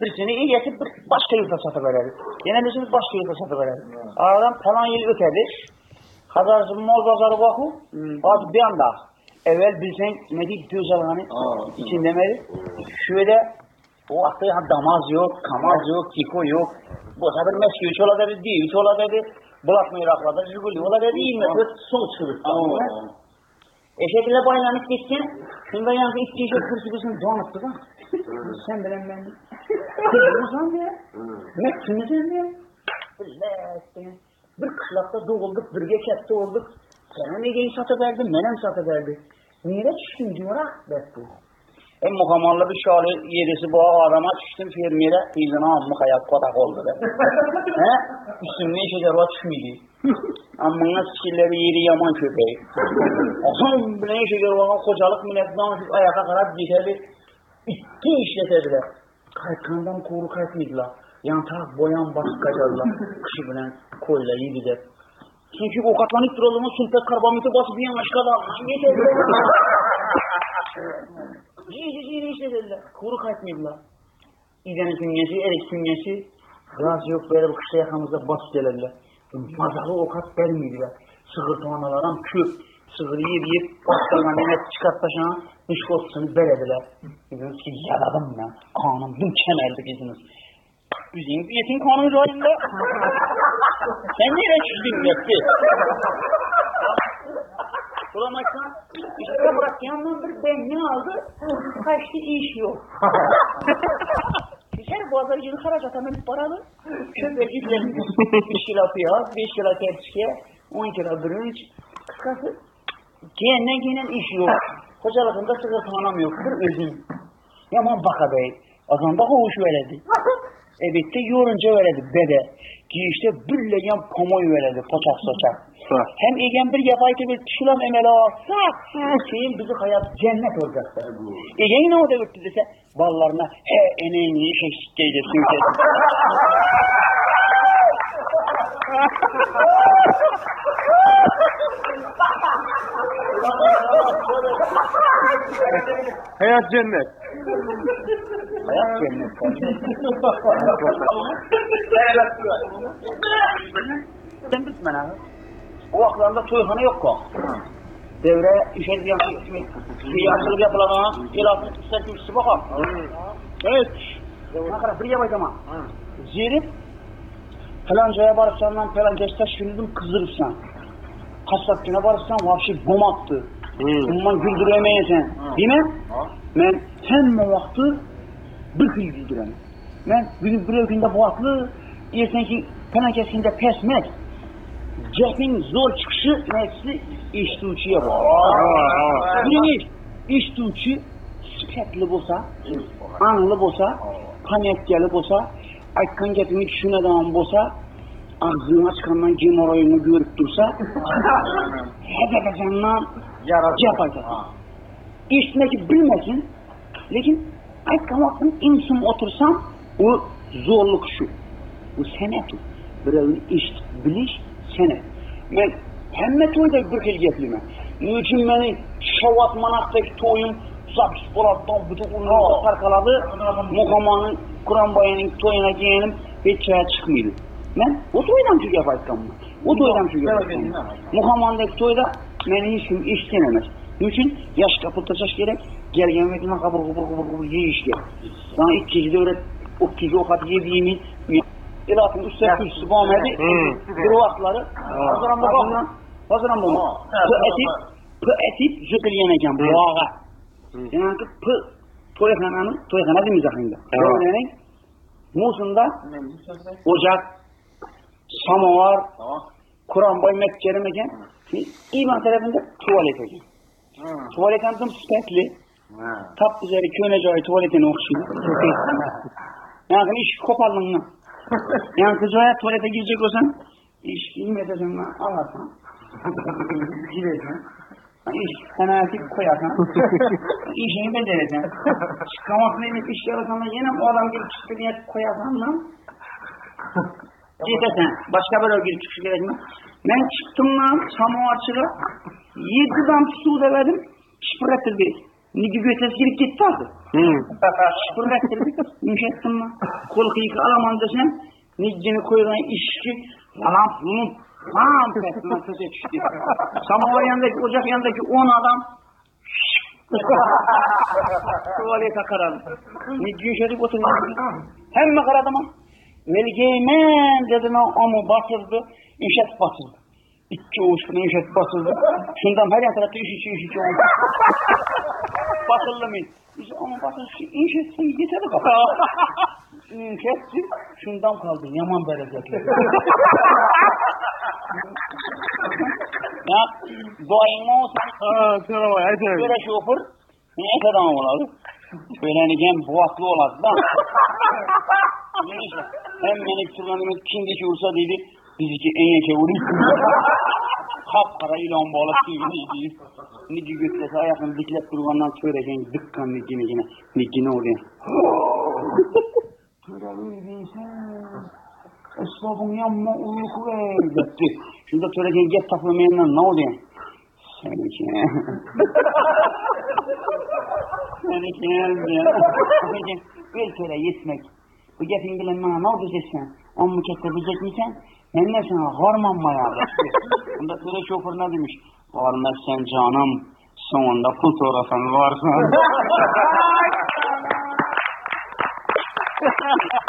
Birisini iyi getirip başka yurtta satıverir. Yine birisini başka yurtta satıverir. Aradan falan yıl ötedi. Hazarsı mol pazarı bakı. Az bir anda. Evvel bilsen deyip güzel hani için demeli. Şöyle o ya damaz yok, kamaz yok, kiko yok. Bu sefer meski üç ola dedi, değil üç ola dedi. Bulak meyrakladı, jiguli ola dedi, iyi mi? Son çıkıyor. Eşekle baylanıp gitsin. Şimdi yankı iki eşek kürsüsünü donuttı da. Sen bilen ben. Kızımızdan diye. Ne kimizden diye. Billet Bir kışlakta doğulduk, bir geçette olduk. Sana ne geyi satıverdi, menem satıverdi. Nere düştün diyor ah bu. En muhamallı bir şalı yerisi bu adama düştüm fermire. Kıyzına amma kayak kodak oldu be. He? Üstümde şeker var düşmeydi. Amma sikilleri yeri yaman köpeği. Asam bile şeker var kocalık millet danışıp ayaka kadar geçerli. İki işletediler. Kayıtkandan koru kayıtlıydılar. Yantak boyan basıp kaçardılar. Kışı bilen koyla yediler. Çünkü o katlanıp duralımın sulfet karbamiti basıp yan aşka dalmış. Geçerdiler. İyice iyice işlediler. Kuru kayıtlıydılar. İdenin künyesi, erik künyesi. Gaz yok böyle bu kışta yakamızda bas gelirler. Mazalı o kat vermiydiler. Sığır tuğanalarım küp. Sığır yiyip yiyip başlarına nenet çıkart taşına dış kokusunu berediler. Dediniz ki yaradım ben. Kanım dün kemerdi biziniz. Bizim yetin kanun rayında. Sen nereye çizdin yetti? Bulamazsan işte bırak yandan bir beyni aldı. Kaçtı iş yok. Geçer boğazarcılık haracata benim paralı. Çöp vergilerini. 5 kilo piyaz, 5 kilo tepsiye, 10 kilo bürünç. Kıskası gene gene iş yok. Hocalıkında sıkıntı anam yok. Bir özüm. Yaman baka bey. O zaman baka hoş veredi. Evet de yorunca veredi bebe. Ki işte bülleyen pomoy veredi poçak soçak. Hem egen bir yapaydı bir kişilam emel olsa şeyin bizi hayat cennet olacaktı. Egen ne o da bitti dese ballarına he iyi şey sikkeydi sürkedi. Hayat cennet. Hayat cennet. Sen bitmen abi. O vakıflarında toyhane yok ko. Devre işe bir açılıp yapılana el altı sertmişsi bakalım. Evet. Ne kadar bir yapayım ama. Zirip falancaya barışsandan falancaysa şunudum kızdırırsan. Kasapçına barışsan vahşi gom attı. Bundan güldüremeyeceksin. Değil mi? Ben hem vakti bir kıl güldürem. Ben bir, bir öykünde bu aklı yersen ki penakesinde pesmet. Cepin zor çıkışı nefsi iştuğuçuya bu. Birinci iştuğuçu spetli bolsa, anlı bolsa, panetkeli bolsa, aytkan gepini şuna zaman bolsa, ağzını açkandan gem orayını görüp dursa, hedef ecendan cep aytar. İştindeki bilmesin, lekin aytkan vaktin insun otursam, o zorluk şu. Bu senetu. Birovni iş bilish senet. Men hamma to'yda bir xil gaplaman. Nima uchun meni shavat manaqdagi to'yim zapis bo'ladidan butun umrimda Muhammadning Quronboyaning to'yina keyinim hech joyga chiqmaydi. Men o to'ydan shu gap aytganman. O to'ydan shu gap aytganman. Muhammaddagi to'yda meni hech kim eshitgan emas. Shuning uchun yoshga pul tashlash kerak, kelgan vaqtida qabr qabr qabr qabr yeyish kerak. Sana ikki yil o'rab, o'ttiz ovqat yeb yemay, ilatın üstüne kürsüsü bağmadı. Bir vaxtları hazıramda bakma. Hazıramda mı? Pı etip, pı etip zökülyen eken bu ağa. Yani ki pı toyxananın, toyxana değil mi zakında? Toyxananın Musun'da ocak, samovar, Kur'an boy mekkerim eken. İman tarafında tuvalet eken. Tuvalet anladım süpetli. Tap üzeri köne joy tuvaletini okşuyor. Yani iş kopallığından. yani kızaya tuvalete girecek olsan iş bilmedin lan alarsan gireceksin iş fanatik koyarsan işini becereceksin çıkamasını inip iş yararsan da yine o adam gelip çıktı diye koyarsan lan Yetersen başka bir örgülü çıkışı gerek mi? Ben çıktım lan samovarçıda yedi dam su da verdim şıpırattır bir Nigi götesi girip gitti aldı. Şıpır ettirdik. Yumuşattın mı? Kol kıyık alaman desem. Nicini koyulan işçi. Falan bunu tam tepkime sese düştü. Samovar yanındaki, ocak yanındaki on adam. Tuvalete karadı. Nici yumuşatıp oturuyor. Hem karadı mı? Melgeymen dedim ama batırdı. İnşaat batırdı. İki uçkunu inşaat batırdı. Şundan her yan tarafta iş içi iş içi oldu. Batırlı mı? Biz ama batırsı inşaatsı yeter kapı. İnşaatçı şundan kaldı. Yaman bereketli. Ya Ha, sana bak, hadi. böyle şoför ne kadar olalı? Söyleneceğim boğazlı oladı da. Neyse. Hem benim tırmanımız kimdeki olsa dedi. Biziki en yeke vuruyor. Kapkara ilan balık gibi. Nici götlese ayakını diklep durgandan söyleyeceğin dıkkan nicini yine. Nicini oluyor. Törevi bilsen. Esbabın yanma uyku ver. Gitti. Şunda söyleyeceğin get takılmayanlar ne oluyor? Seninki. Seninki ne Bir kere yetmek. Bu gefin bilen bana ne oldu sen? On mu kette bilecek misin? Hem de sana hormon bayağı. Bunda töre şoför ne demiş? Varmazsan canım. Sonunda fotoğrafın varsa.